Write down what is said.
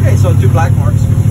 Okay, so two black marks.